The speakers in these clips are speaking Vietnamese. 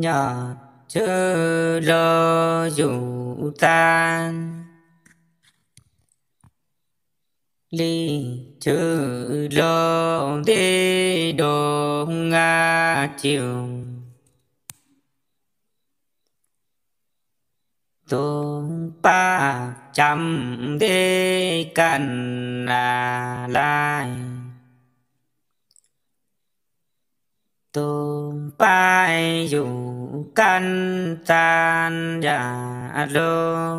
nhỏ chớ lo dù tan. Ly chớ lo đê đồ nga chiều. Tôn ba trăm đê cần là lai. Tôn pai dù căn tan giả lô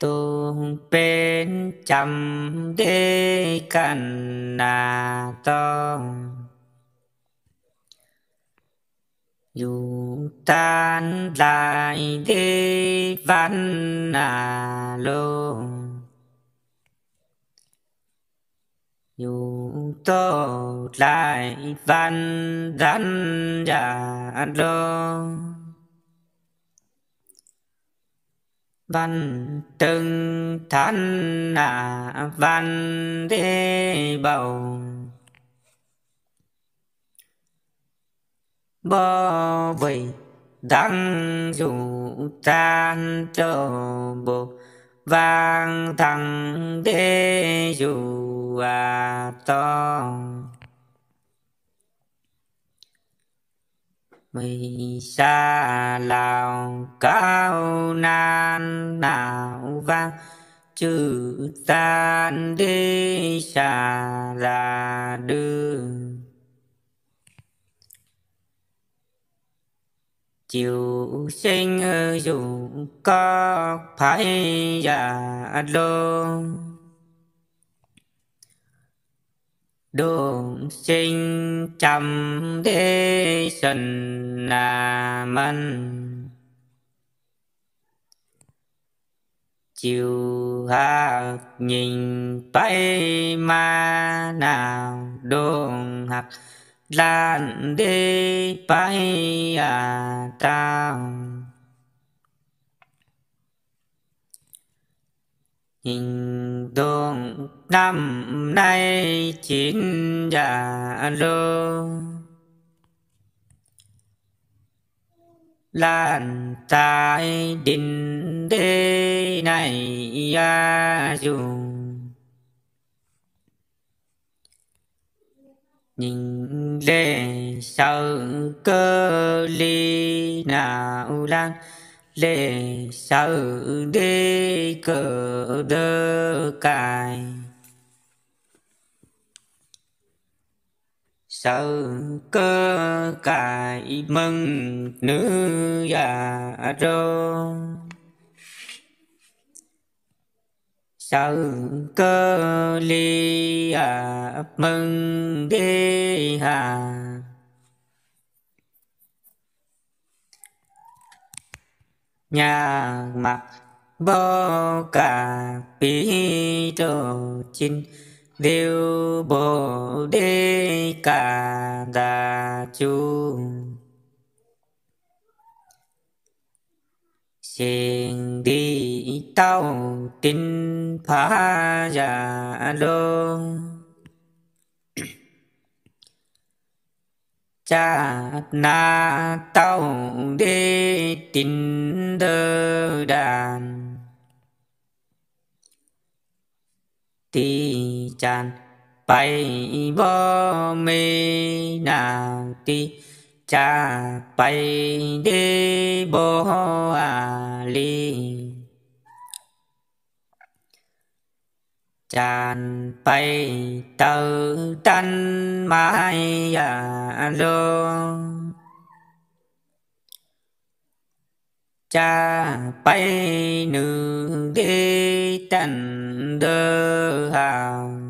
tôn bên trăm đê cần là to dù tan lại đê văn à lô dù tô lại văn rắn giả lô văn từng thân à văn thế bầu. Bơ vị đăng dù tan cho bộ vang thằng đế dù à to. Mây xa lào cao nan nào vang chữ tan đi xa là đường chiều sinh ờ, dù có phải già lô đồ sinh trầm đế sần là mân chiều hạt nhìn bay ma nào đồn học lan đê bay à tao hình tượng năm nay chín già lô lan tại đình đê này à ya dùng nhìn lệ sợ cơ ly nào lan, lệ sợ đê cờ đơ cài. Sợ cơ cài mừng nữ già rô. Sợ cơ ly à mừng đi hà. Nhà mặt bó cả bí đồ chinh đều bồ đê cả đà chung xin đi tao tin phá giả đô cha na tao đi tin đơ đàn. Ti chan bay bo mê nào ti cha bay đi bồ a à li chan bay tơ tan mai à lô cha bay nữ đi tận đơ hào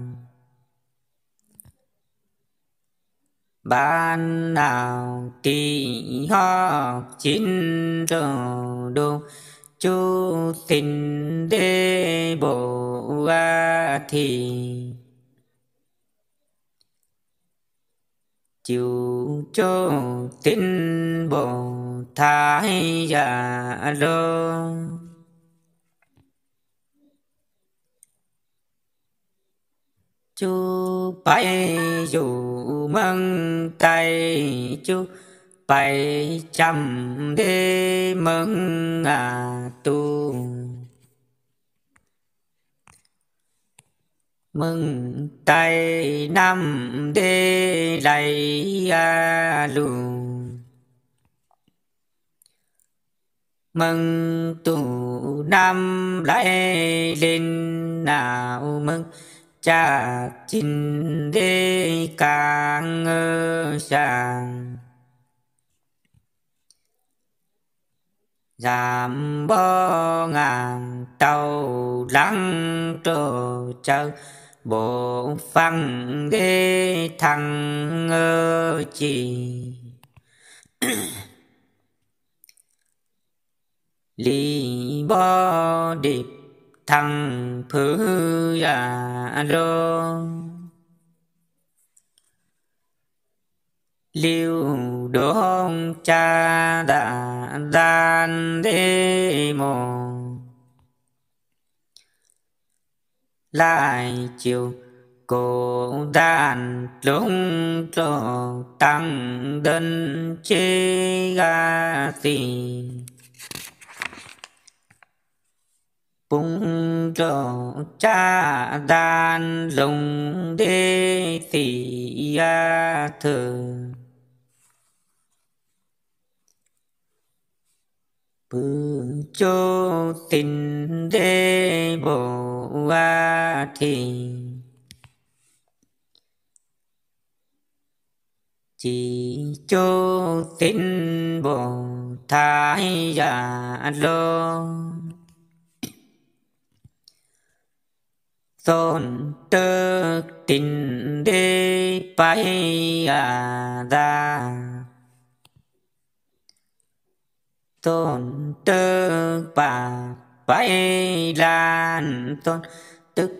ban nào tỳ ho chín đồ đô chú tình đế bộ a thì chịu cho tin bộ thái giả lô. Chú bay dù mừng tay chú bảy trăm đê mừng à tu. Mừng tay năm đê lạy a lù mừng tù năm lại lên nào mừng cha chinh đê càng sang giảm bó ngàn tàu lắng trồ chờ bộ phăng đê thằng ngơ chỉ lý bó điệp thăng phứ ya đô liêu đốn cha đà đan đê mô lại chiều cổ đàn trung trò tăng đơn chê ga tình bung trò cha đàn dùng đế thị a thờ bư chô tình đế bộ a thì chỉ cho tình bộ thái giả lô. Tôn tơ tình đê bay à ra tôn tơ bà bay lan. Tôn tức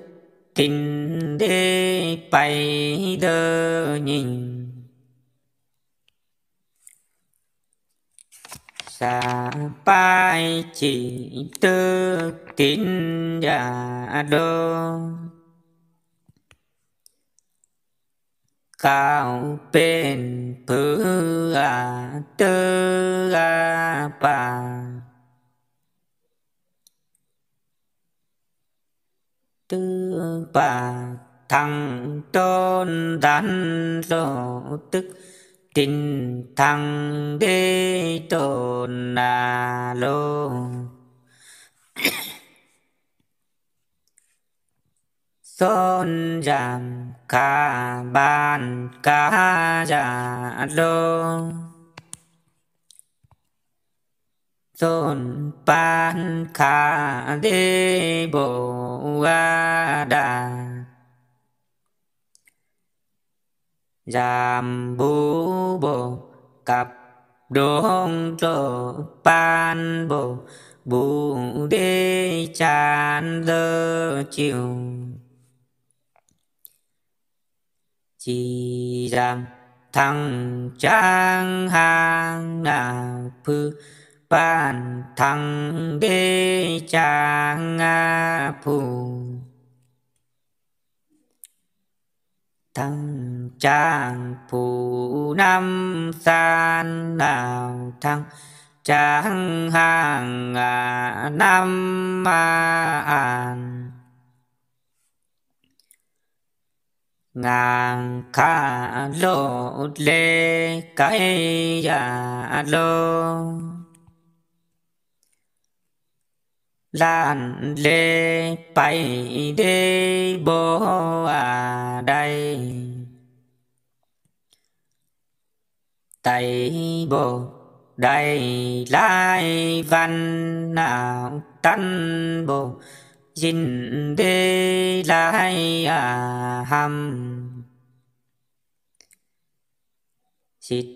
tình đê bay đơ nhìn. Dạ sa pai chỉ tư tín giả dạ đô. Cao bên phứ à tư à bà. Tư bà thằng tôn đan lộ tức tình thăng đế tôn na lô. Tôn giảm ca ban ca giả lô. Tôn ban ca đế bộ a đà. Giảm bú bồ cặp đôn trô ban bồ bù đê chán lơ chiều. Chỉ rằng thằng trang hàng nào phư. Ban thằng đê trang a phù. Thăng trang phù năm san nào thăng trang hàng à năm à, an. Ngàn kha lô lê cái à, lô. Lan lê bay đê bố à đây tay bồ đây lai văn nào tân bồ dinh đê lai à hầm xịt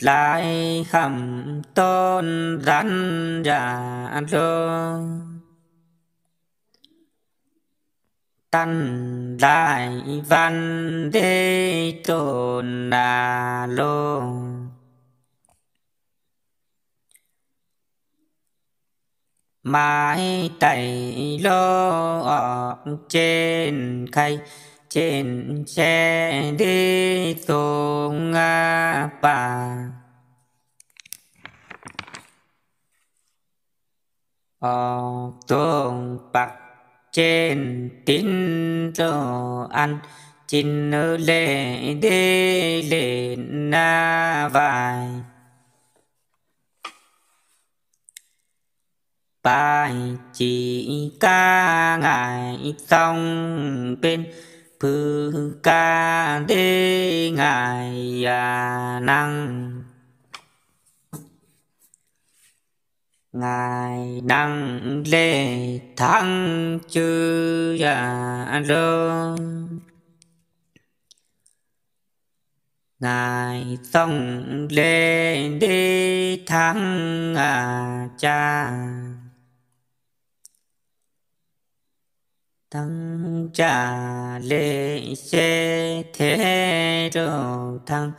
lai hầm tôn rắn giả lô tân đại văn đế tôn đà lô. Mãi tẩy lô ở trên khay, trên xe đi xuống bà ở tuồng bạc trên tín đồ ăn, chín lệ đê lên na vài. Bài chỉ ca ngài xong bên, phư ca đê ngài à năng. Ngài đăng lê thắng chư già rơ ngài xong lê đi thắng à cha thắng trả lê xê thế đồ thắng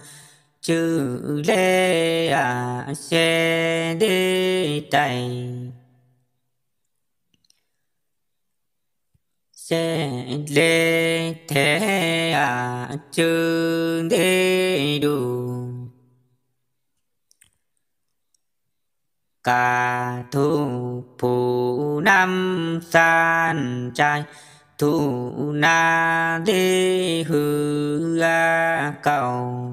chữ lê à xê đi tay xê lê thế à chữ đi đủ cả thu phụ năm san trai. Thu na đi hư a cầu.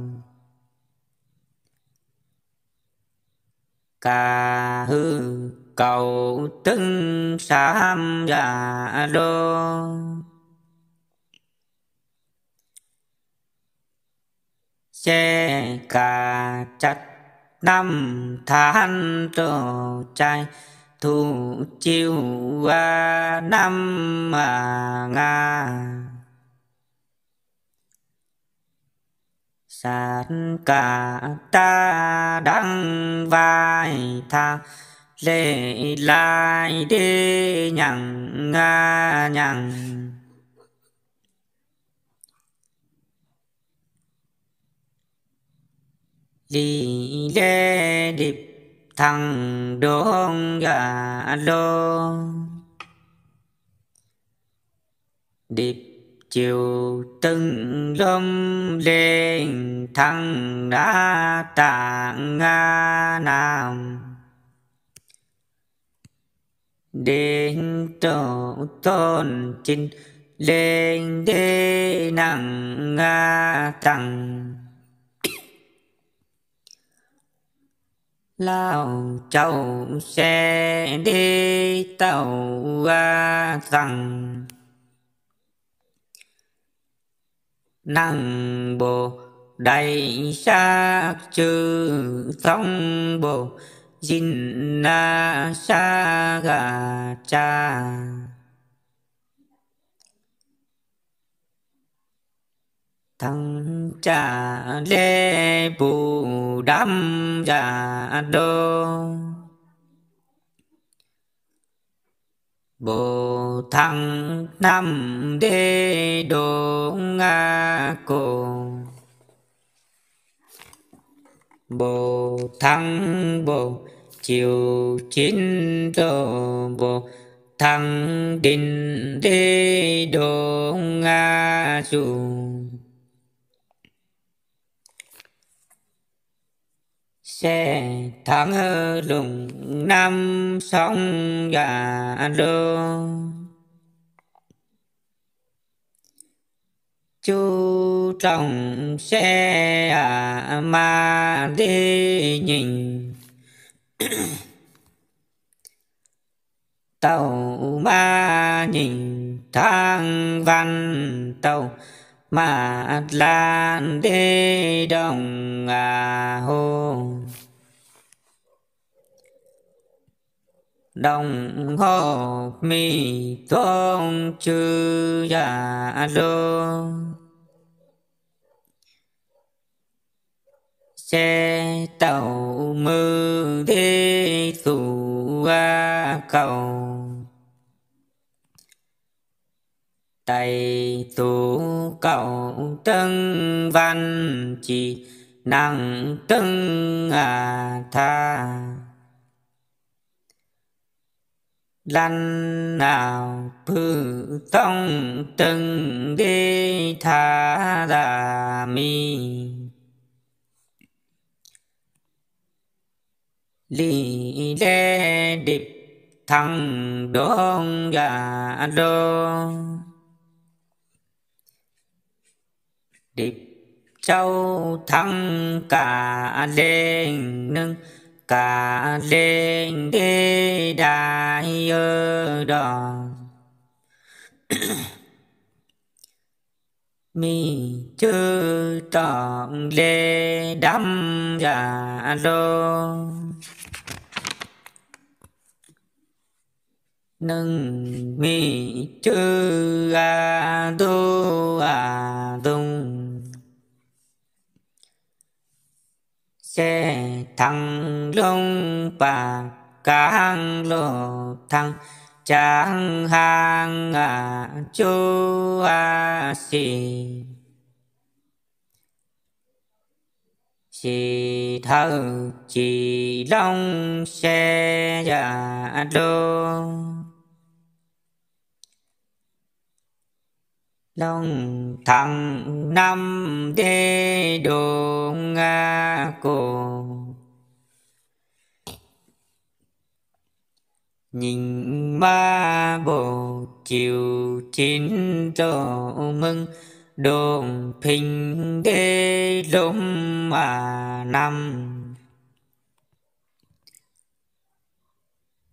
Ca hư cầu tưng sam dạ đô. Xe ca chặt năm tháng trò trai thủ chiêu qua năm mà nga. Sát cả ta đăng vai tha, lệ lại đi nhằng nga nhằng. Đi lê điệp thằng đôn gà lô. Điệp chiều từng lâm lên, thăng đã tạng nga nam. Đến tổ tôn chinh lên đê nặng nga tặng lao châu xe đi tàu ga tăng. Năng bồ đại sa chư thông bồ dinh na sa gà cha. Thăng cha lê bù đâm già đô. Bồ thăng năm đế đô nga cô. Bồ thăng bồ, chiều chín đô bồ thăng đình đế đô nga dùng xe tháng lùng năm sông gà đô chú trọng xe à ma đi nhìn. Tàu ma nhìn thang văn tàu mà lan đi đồng à hồ đồng hồ mi tôn chư già lô xe tàu mưa thế thủ a cầu. Tay tu cầu tân văn chỉ năng tân à tha lần nào phư tông từng đi tha đà mi. Li lê điệp thăng đôn gà đô. Điệp châu thăng cả lên nâng cả lên đê đại ơ đò. Mi chư trọn lê đâm dạ lô. Nâng mi chư a tu a tung xe thăng lông, bà cang lộ thăng. Chẳng hàng à chú a si si thơ chỉ long xe già đô. Long thẳng năm đê đồ nga cổ. Nhìn ba bộ chiều chín tổ mừng. Đồn phình đê lũng mà năm.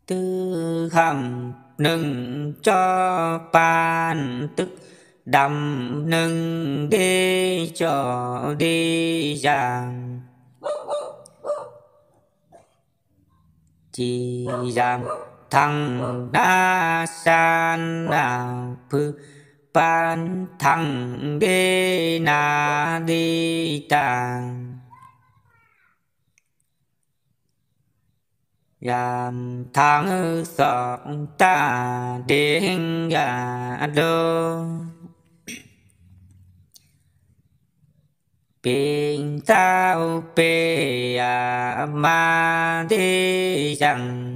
Tư hầm nâng cho pan tức đầm nâng đi cho đi giang chỉ giang thằng đa san nào phư ban thằng đi na đi tàng. Yam thằng sợ ta đến gà đô. Bình tao bê à ma đi rằng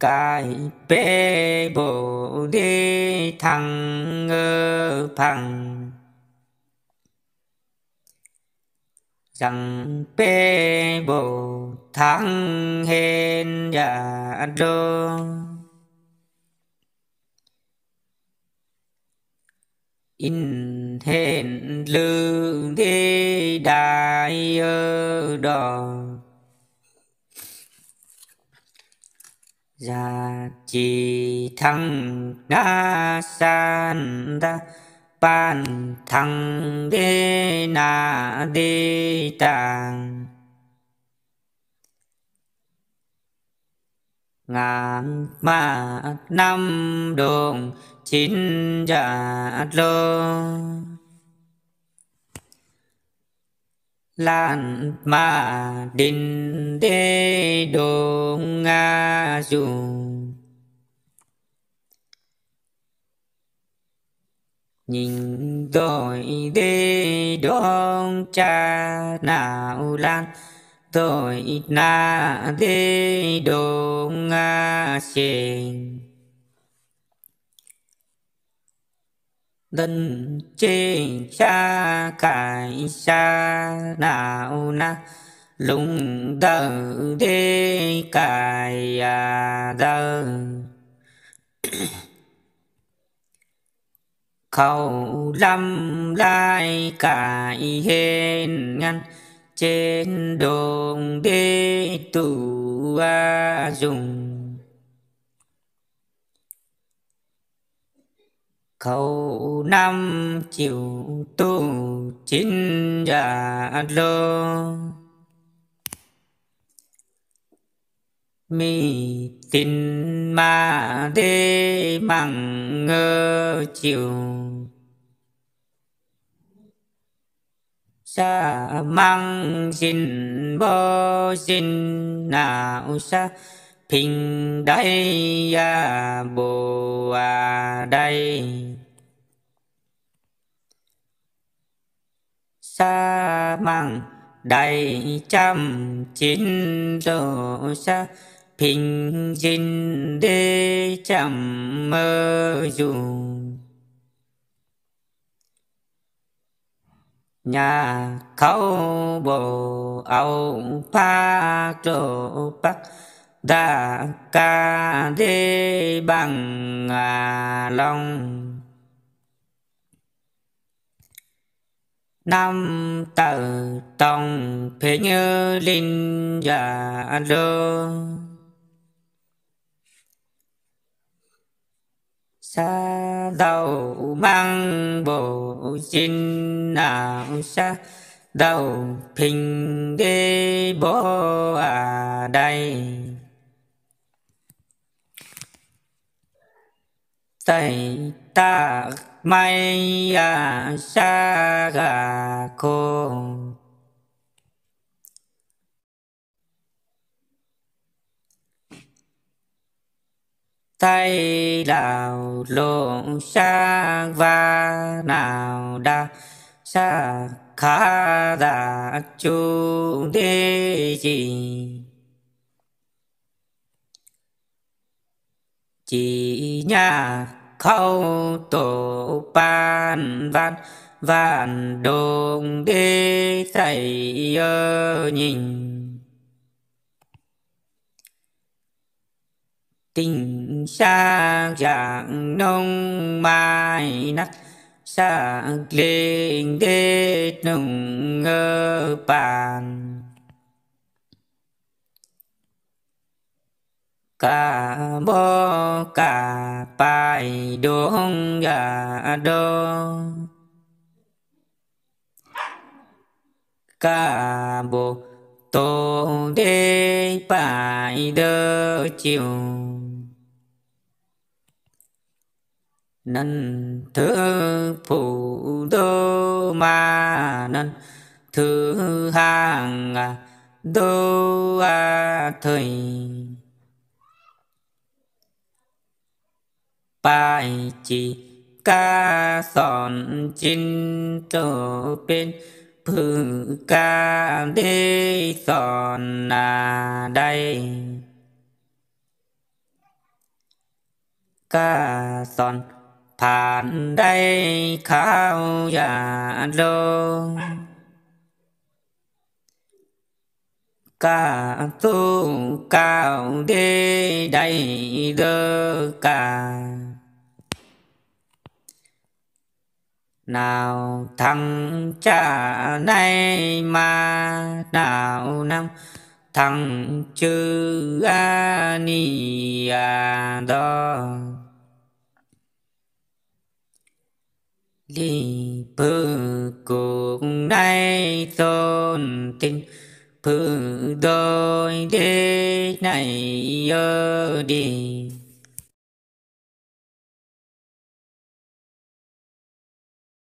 Cái bê bộ đi thằng ngơ phẳng. Rằng bê bộ thằng hên dạ đô. In hẹn lương thế đại ơ đò. Gia chỉ thăng na san đa, ban thăng đê na đê tàng. Ngàn ma năm đường, chín giả lơ. Lan ma đình đê đồ nga dù. Nhìn đôi đê đón cha nào lan tội na thế đồ nga xin lần trên cha cải xa nào na, lùng đờ đê cải à đờ. Khẩu lâm lai cải hên ngăn trên đường đê tù a dùng khẩu năm chiều tu chín dạ lô mi tin ma đê măng ngơ chiều sa mang xin bó xin nào sa, phình đây ya bồ à đây sa mang đại trăm chín độ sa bình dinh đê trăm mơ dù. Nhà khâu bộ âu pha trổ bắc đa ca đê bằng à long năm tờ tông phê như linh giả lương sa đầu mang bộ xin nào sa đầu bình đê bố à đây tay ta mai à sa gà cô. Tay đào lộ sa va nào đa sa khá đà chu đê gì chỉ nhà khâu tổ ban văn, vạn đồng đê thầy ơ nhìn. Tình xa dạng nông mai nắc xa lên đê nông ngơ bàn. Cả bó cả bài đuông gà đô. Cả bộ tổ đê bài đơ chiều. Nân thứ phụ đô ma nân thứ hàng đô a thời bài chỉ ca sòn chín tổ bên phử ca đê sòn à đây. Ca sòn phản đây khao giả lô. Ca tu cao đê đầy đơ cả. Nào thằng cha này mà nào năm thằng chư a ni a đó lý bư cuộc nay tôn tin bư đôi đế này ơ đi.